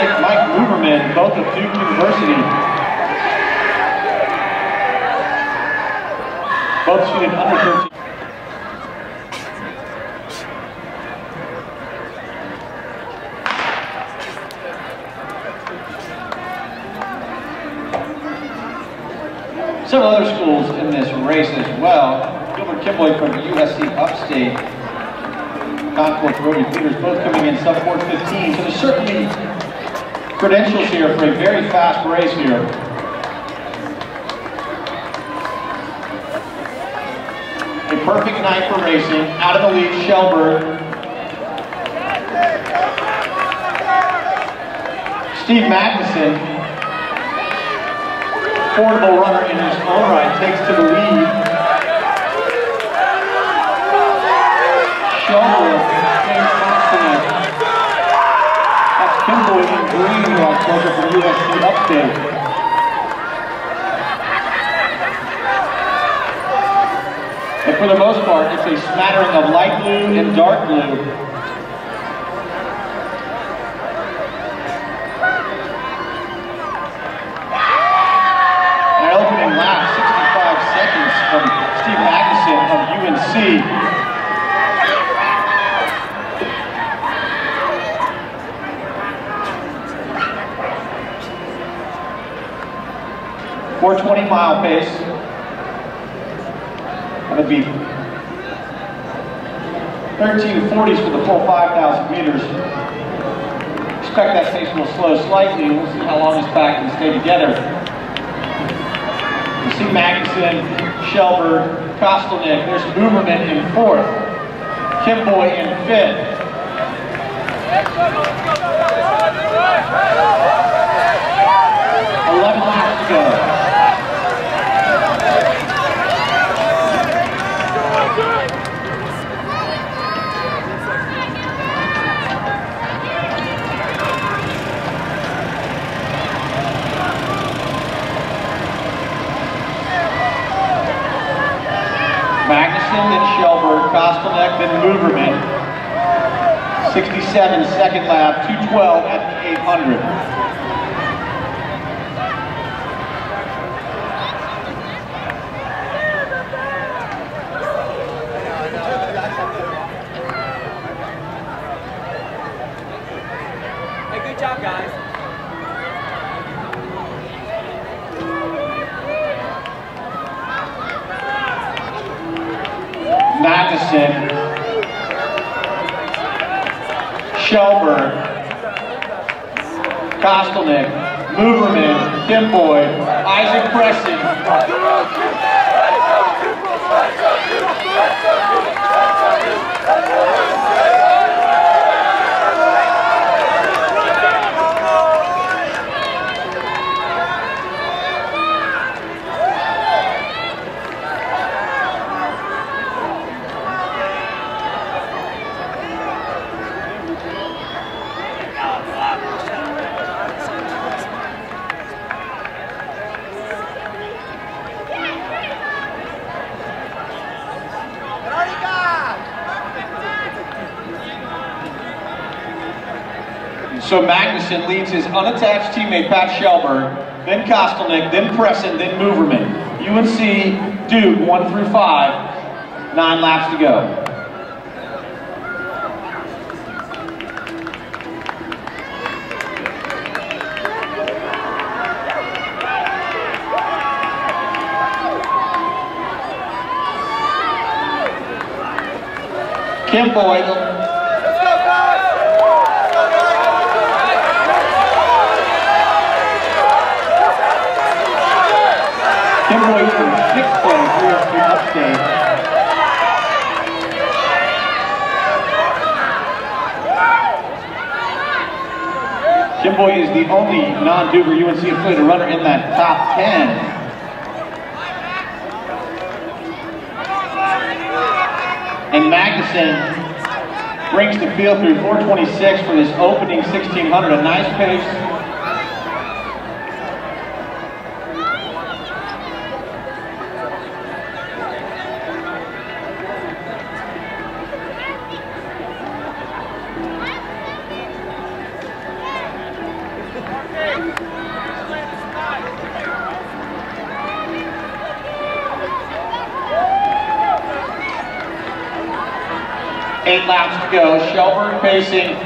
Mike Moverman, both of Duke University. Both shooting under 13. Several other schools in this race as well. Gilbert Kimboy from USC Upstate, Concord Rody Peters, both coming in sub 415. So there's certainly credentials here for a very fast race here. A perfect night for racing. Out of the lead, Shelburne. Steve Magnuson formidable runner in his own right, takes to the lead. Shelburne And for the most part, it's a smattering of light blue and dark blue. 420 mile pace. That would be 1340s for the full 5,000 meters. Expect that pace will slow slightly. We'll see how long this pack can stay together. You see Magnuson, Shelburne, Kostelnik. There's Moverman in fourth. Kimboy in fifth. Eleven laps to go. Kostelnik, then Moverman. 67 second lap, 212 at the 800. Magnuson, Shelburne, Kostelnik, Moverman, Kimboy, Isaac Preston. So Magnuson leads his unattached teammate Pat Shelburne, then Kostelnik, then Preston, then Moverman. UNC Duke one through five, nine laps to go. Kim Kimboy from sixth place here Kimboy is the only non-Duber UNC affiliated runner in that top 10. And Magnuson brings the field through 426 for this opening 1600, a nice pace. Eight laps to go. Shelburne pacing.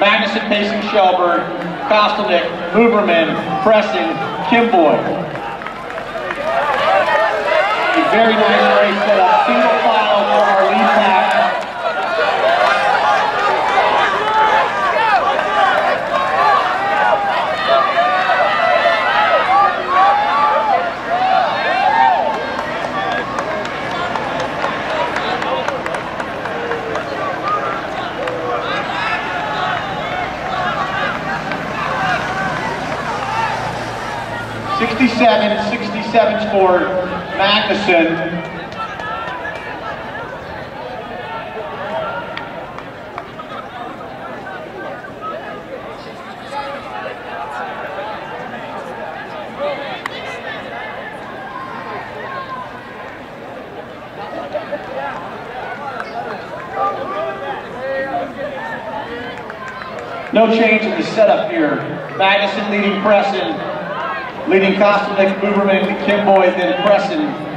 Magnuson pacing Shelburne. Kostelnik, Moverman, pressing Kimboy. A very nice race setup. Single file for our lead pack. 67, 67 for Magnuson. No change in the setup here. Magnuson leading Preston, leading Kostelnik, Moverman, Kimboy, then Preston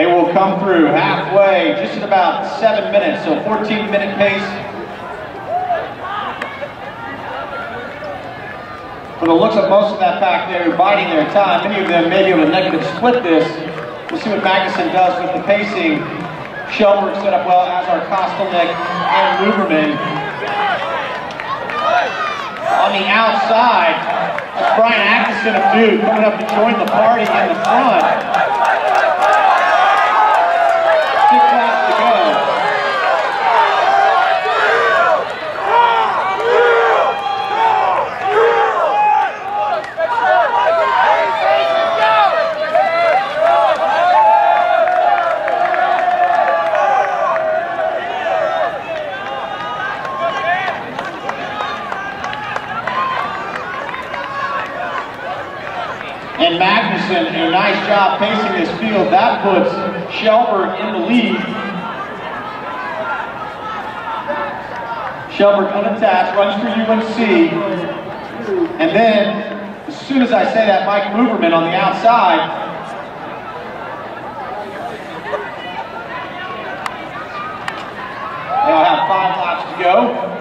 They will come through halfway, just in about seven minutes, so 14 minute pace. For the looks of most of that pack, they're biding their time. Many of them may be able to negative split this. We'll see what Magnuson does with the pacing. Shelburne set up well, as are Kostelnik and Moverman. On the outside, Brian Atkinson of Duke coming up to join the party in the front. and Magnuson, job pacing this field. That puts Shelburne in the lead. Shelburne unattached, runs for UNC. And then, as soon as I say that, Mike Moverman on the outside. They'll have five laps to go.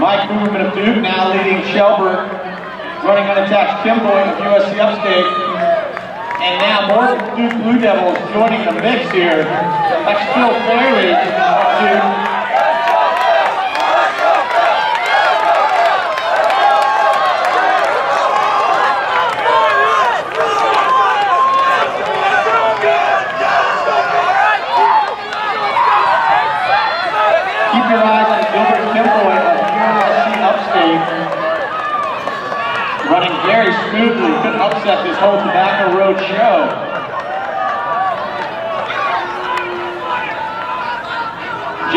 Mike Moverman of Duke now leading Shelburne, running unattached Kimboy of USC Upstate. And now more Duke Blue Devils joining the mix here. That's Phil Fairley of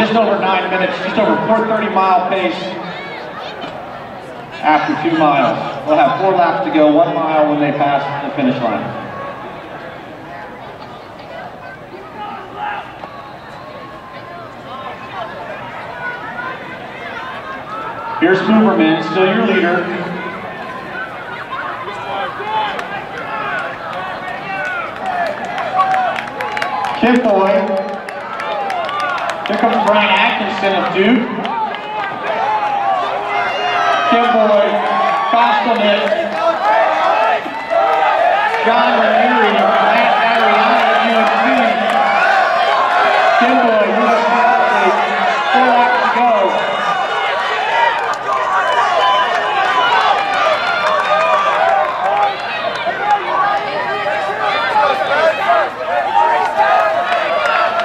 Just over nine minutes, just over 430 mile pace after two miles. We'll have four laps to go, one mile when they pass the finish line. Here's Moverman, still your leader. Kimboy. Here comes Brian Atkinson of Duke. Kimboy, Kostelnik, John Henry, Ranieri, Lance Ariana of UNC. Kimboy, UNC a four laps to go.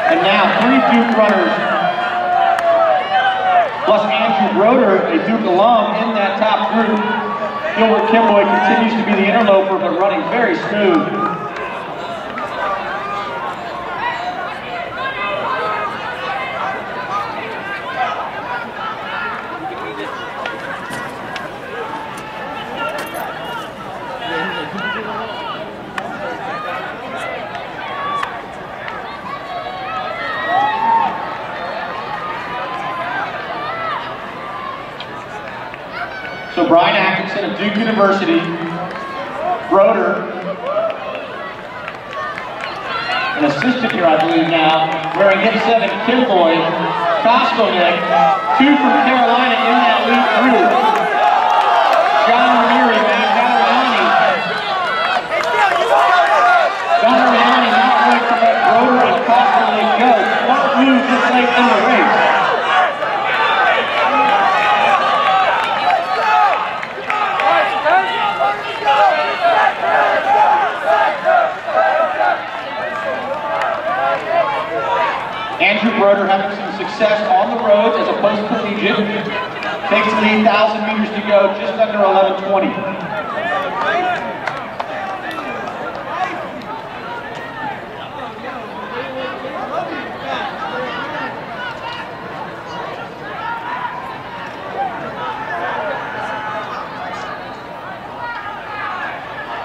And now three Duke runners. Broder, a Duke alum, in that top group. Gilbert Kimboy continues to be the interloper, but running very smooth. Brian of Duke University, Broder, an assistant here, I believe now, wearing hip seven, Kimboy, Kostelnik, two from Carolina in that lead group. John Ranieri, Matt Valeriani. John Ranieri not going to let Broder and Kostelnik go. Smart move this late in the race. Andrew Broder having some success on the roads as a post-collegiate. Takes the lead, 1,000 meters to go, just under 11.20.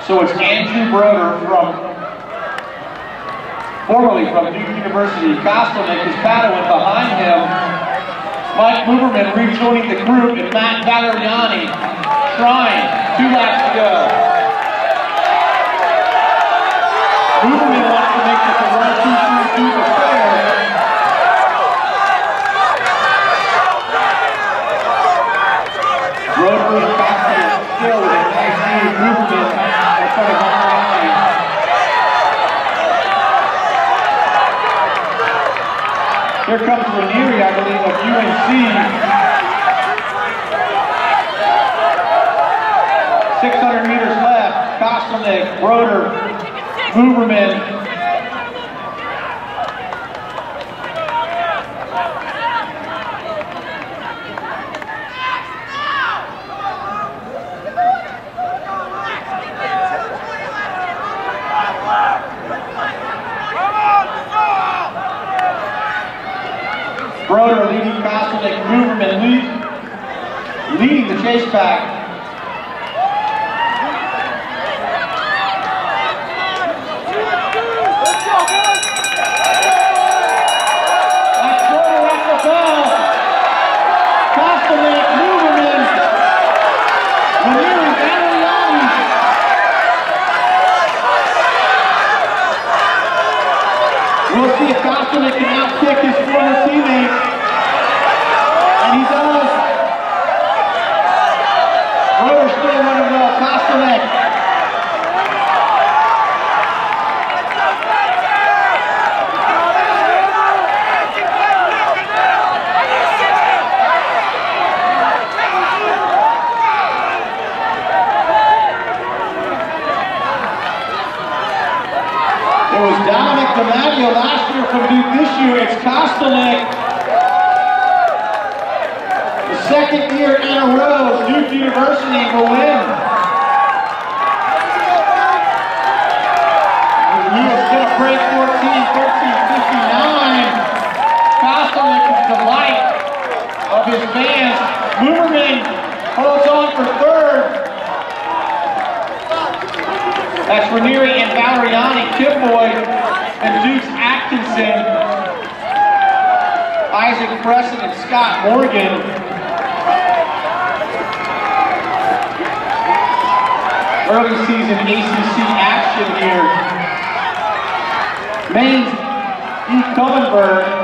So it's Andrew Broder from formerly from Duke University. Kostelnik is paddling behind him. Mike Moverman rejoining the group and Matt Valeriani trying. Two laps to go. Moverman wants to make this a one, two, three, Duke affair. Broder and Kostelnik still with a nice lead. Moverman in front of Valeriani. Here comes Ranieri, UNC. 600 meters left. Kostelnik, Broder, Moverman. Broder leading Kostelnik, Moverman lead, leading the chase pack. That's Broder at the bell. Kostelnik, Moverman, Ranieri, Valeriani. If Kostelnik can outkick his former teammate. And he does. Broder still running well. Kostelnik. It was Dominic DiMaggio last year from Duke. This year it's Kostelnik. The second year in a row, Duke University will win. He is going to break 14, 13, 59. Kostelnik is the light of his fans. Moverman holds on for third. That's Ranieri and Valeriani, Kimboy, and Dukes Atkinson, Isaac Preston, and Scott Morgan. Early season ACC action here. Maine's E. Covenberg